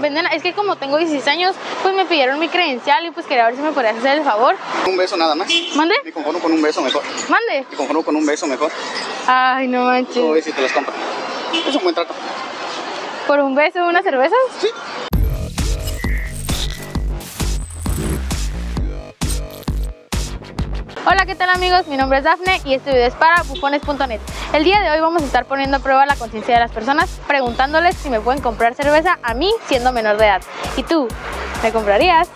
Venden, es que como tengo 16 años, pues me pidieron mi credencial y pues quería ver si me podías hacer el favor. Un beso nada más. ¿Mande? Me conformo con un beso mejor. ¿Mande? Me conformo con un beso mejor. Ay, no manches. Uy, si te los compro. Es un buen trato. ¿Por un beso una cerveza? Sí. Hola, ¿qué tal amigos? Mi nombre es Dafne y este video es para bufones.net. El día de hoy vamos a estar poniendo a prueba la conciencia de las personas, preguntándoles si me pueden comprar cerveza a mí siendo menor de edad. ¿Y tú? ¿Me comprarías?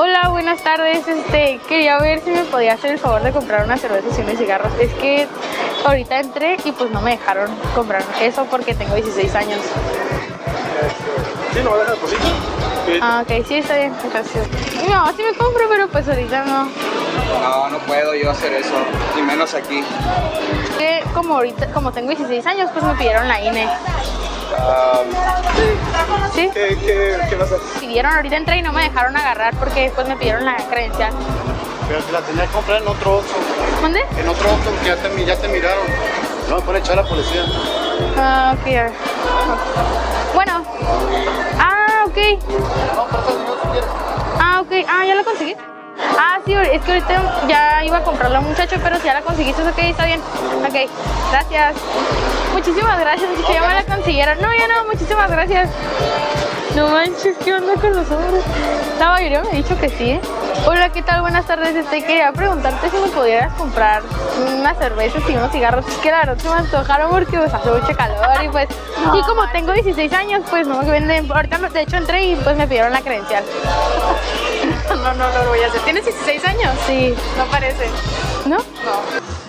Hola, buenas tardes. Este, quería ver si me podía hacer el favor de comprar una cerveza y unos cigarros. Es que ahorita entré y pues no me dejaron comprar eso porque tengo 16 años. ¿Sí lo va a dejar por sí? Ah, ok, sí, está bien. Gracias. Mi mamá sí me compra, pero pues ahorita no. No, no puedo yo hacer eso. Y menos aquí. Es que como ahorita, como tengo 16 años, pues me pidieron la INE. Ah, ¿Sí? ¿qué, qué, ¿Qué vas a hacer? Pidieron, ahorita entré y no me dejaron agarrar porque después me pidieron la credencial. Pero te la tenía que comprar en otro. ¿Dónde? En otro Oxxo que ya te, ya te miraron. No me puede echar la policía. Ah, ok. a ver. Bueno. Ah, ok. Ah, ok. Ah, ¿ya la conseguí? Ah, sí, es que ahorita ya iba a comprarla muchacho, pero si ya la conseguiste, ok, está bien. Ok, gracias. Muchísimas gracias, muchacho, ya me la consiguieron. No, ya no, muchísimas gracias. No manches, ¿qué onda con los hombres? La mayoría me ha dicho que sí. ¿eh? Hola, ¿qué tal? Buenas tardes. Este, quería preguntarte si me pudieras comprar unas cervezas y unos cigarros. Es que la verdad se me antojaron porque pues, hace mucho calor y pues... Y como tengo 16 años, pues no me venden... Ahorita, de hecho, entré y pues me pidieron la credencial. No, no, no lo voy a hacer. ¿Tienes 16 años? Sí. No parece. ¿No?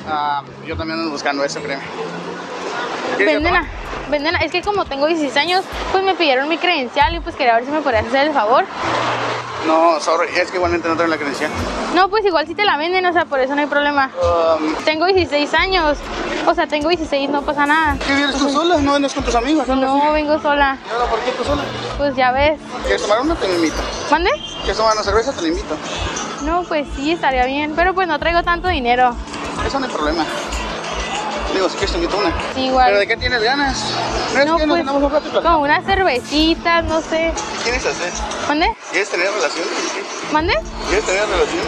Ah, yo también ando buscando eso, créeme. ¿Quieres Venden, venden, es que como tengo 16 años, pues me pidieron mi credencial y pues quería ver si me podías hacer el favor. No, sorry, es que igualmente no traigo la credencial. No, pues igual si te la venden, o sea, por eso no hay problema. Um, Tengo 16 años, o sea, tengo 16, no pasa nada. ¿Qué vienes tú sola? ¿No vienes con tus amigos? No, vengo sola. ¿Y ahora por qué tú sola? Pues ya ves. ¿Quieres tomar una? Te invito. ¿Mande? ¿Quieres tomar una cerveza? Te la invito. No, pues sí, estaría bien, pero pues no traigo tanto dinero. Eso no hay problema. Digo, si quieres te invito una. Sí, igual. ¿Pero de qué tienes ganas? ¿No es No, que nos pues, tenemos un rato como no sé. ¿Qué quieres hacer? ¿Mande? ¿Quieres tener relaciones? ¿Mande? ¿Quieres tener relaciones?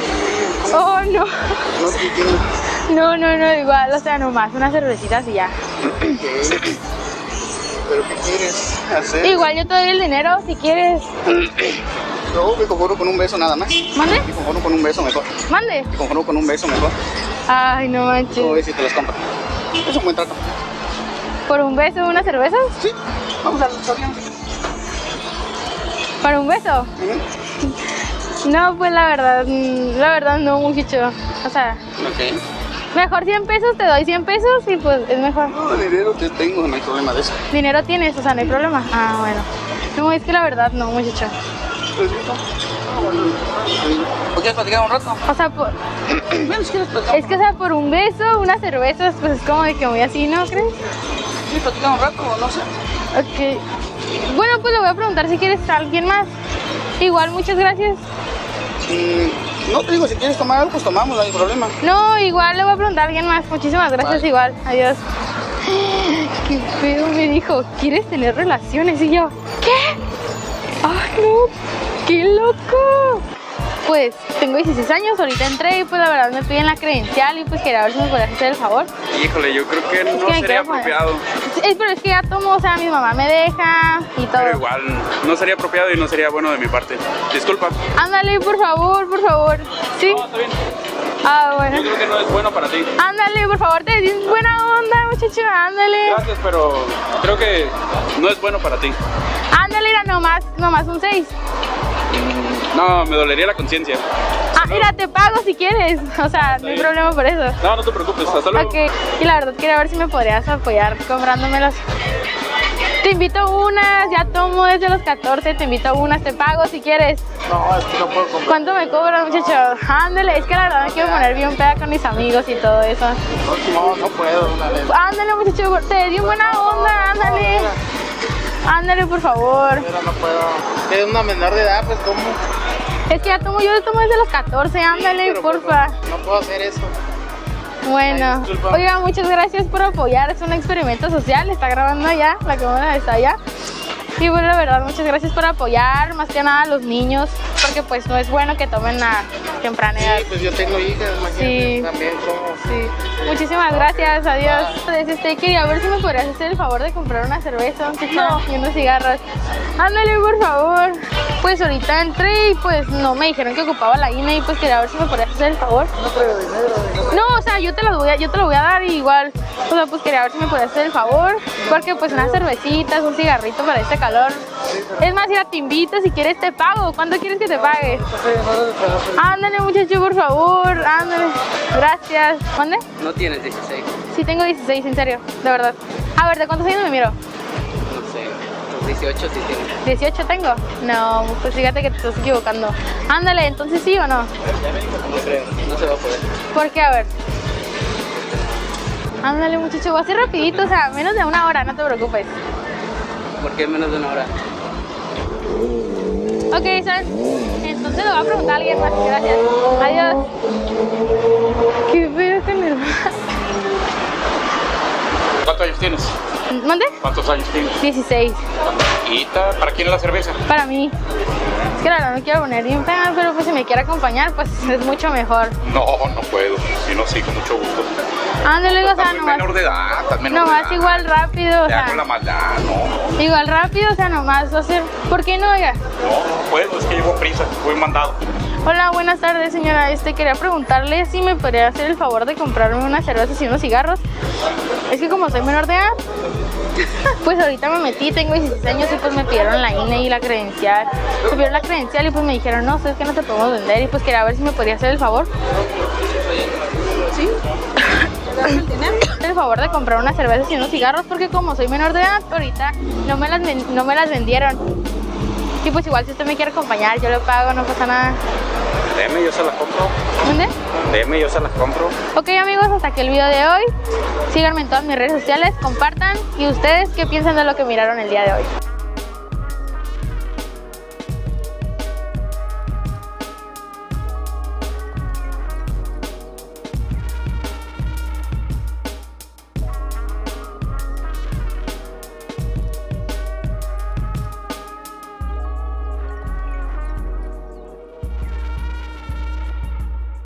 Oh, no. No. No, no, no, igual, o sea, nomás unas cervecitas y ya. ¿Pero qué quieres hacer? Igual yo te doy el dinero si quieres. No, me conformo con un beso nada más. ¿Mande? Me conformo con un beso mejor. ¿Mande? Me conformo con un beso mejor. Ay, no manches. Uy, si te los compro. Es un buen trato. ¿Por un beso una cerveza? Sí, vamos a la bien. ¿Para un beso? No, pues la verdad, mm, la verdad no, muchacho. O sea, Ok. mejor 100 pesos, te doy 100 pesos y pues es mejor. No, dinero te tengo, no hay problema de eso. Dinero tienes, o sea, no hay problema. Ah, bueno. No, es que la verdad no, muchacho. ¿Te invito? ¿O quieres platicar un rato? O sea, por- es que o sea, por un beso, unas cervezas, pues es como de que muy así, ¿no crees? ¿Quieres platicar un rato no sé? Ok. Bueno, pues le voy a preguntar si quieres a alguien más. Igual, muchas gracias. Mm, no te digo, si quieres tomar algo, pues tomamos, no hay problema. No, igual le voy a preguntar a alguien más. Muchísimas gracias, Vale. igual. Adiós. Qué feo me dijo, ¿quieres tener relaciones? Y yo, ¿qué? ¡Ay, no! ¡Qué loco! Pues tengo 16 años, ahorita entré y pues la verdad me piden la credencial y pues quería ver si me podías hacer el favor. Híjole, yo creo que no que sería apropiado. Es, pero es que ya tomo, o sea, mi mamá me deja y todo. Pero igual, no sería apropiado y no sería bueno de mi parte. Disculpa. Ándale, por favor, por favor. ¿Sí? No, está bien. Ah, bueno. Yo creo que no es bueno para ti. Ándale, por favor, te dices buena onda, muchacho, ándale. Gracias, pero creo que no es bueno para ti. Ándale, era nomás, nomás un 6. No, me dolería la conciencia. Ah, mira, te pago si quieres. O sea, no hay problema por eso. No, no te preocupes, hasta luego. Ok, y la verdad quería ver si me podrías apoyar comprándomelas. Te invito a unas, ya tomo desde los 14, te invito a unas, te pago si quieres. No, es que no puedo comprar. ¿Cuánto me cobran, muchacho? Ándale, es que la verdad me quiero poner bien peda con mis amigos y todo eso. No, no puedo, la Ándale, muchacho, te di buena onda, ándale. Ándale, por favor. Pero no puedo. Es una menor de edad, pues, ¿cómo? Es que ya tomo, yo tomo desde los 14, ándale, porfa. pues, No, no puedo hacer eso. Bueno, Ay, oiga, muchas gracias por apoyar. Es un experimento social, está grabando ya, la cámara está allá. Y bueno, la verdad, muchas gracias por apoyar, más que nada a los niños, porque pues no es bueno que tomen a temprana edad. Sí, pues yo tengo hijas, imagínate Sí. también como... Sí. Muchísimas gracias, adiós. Este, quería ver si me podrías hacer el favor de comprar una cerveza, un chicha y unos cigarros. Ándale, por favor. Pues ahorita entré y pues no me dijeron que ocupaba la INE y pues quería ver si me podrías hacer el favor. No traigo dinero. No, o sea, yo te lo voy a, yo te lo voy a dar y igual, o sea, pues quería ver si me podías hacer el favor, porque pues unas cervecitas, un cigarrito para este calor. Es más, ya te invito, si quieres te pago. ¿Cuánto quieres que te pague? Ándale, muchacho, por favor, ándale. Gracias. ¿Dónde? No tienes 16, Sí, tengo 16, en serio, de verdad. A ver, ¿de cuántos años me miro? no sé. Los 18 sí tienes. 18 tengo. No, pues fíjate que te estás equivocando. Ándale, entonces sí o no. No creo, no se va a poder. ¿Por qué? A ver. Ándale, muchacho, va a ser rapidito, o sea, menos de una hora, no te preocupes. ¿Por qué menos de una hora? Ok, ¿sabes? Entonces le voy a preguntar a alguien más. Gracias. Adiós. Qué feo con el... ¿Cuántos años tienes? ¿Mande? ¿Cuántos años tienes? 16. ¿Y para quién es la cerveza? Para mí. Es que la verdad no quiero poner bien fea, pero pues si me quiere acompañar, pues es mucho mejor. No, no puedo. Si no, sí, con mucho gusto. Ándale, o sea, nomás, menor de edad, estás menor de nomás edad. igual rápido, o la sea, maldad, no. igual rápido, o sea, nomás hacer. ¿Por qué no, oiga? No, no puedo, es que llevo prisa, voy mandado. Hola, buenas tardes, señora. Este quería preguntarle si me podría hacer el favor de comprarme unas cervezas y unos cigarros. Es que como soy menor de edad, pues ahorita me metí, tengo 16 años y pues me pidieron la INE y la credencial. Me pidieron la credencial y pues me dijeron, no, es que no te podemos vender y pues quería ver si me podría hacer el favor. El favor de comprar unas cervezas y unos cigarros porque como soy menor de edad, ahorita no me las, no me las vendieron. Y pues igual si usted me quiere acompañar, yo le pago, no pasa nada. Deme, yo se las compro. ¿Dónde? Deme, yo se las compro. Ok amigos, hasta aquí el video de hoy. Síganme en todas mis redes sociales, compartan y ustedes qué piensan de lo que miraron el día de hoy.